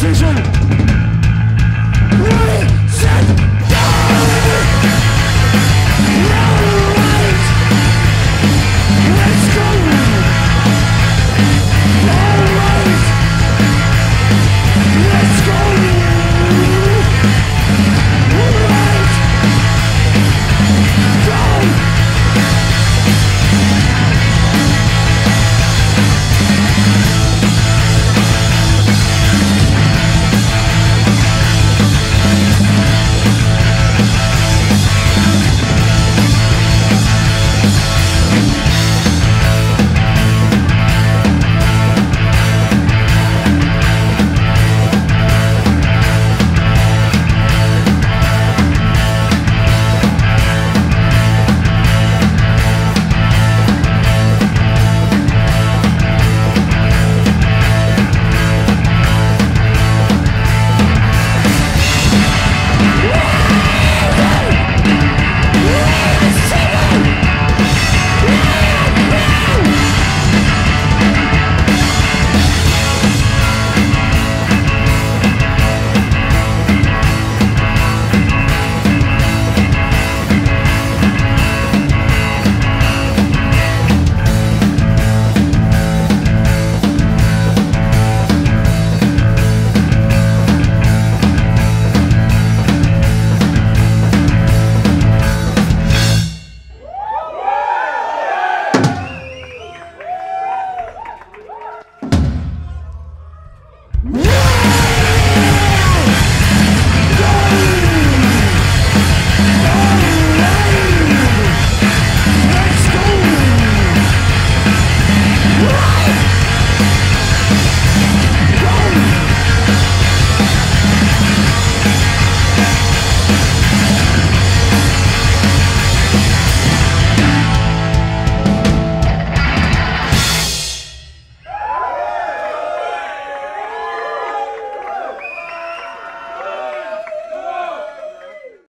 decision.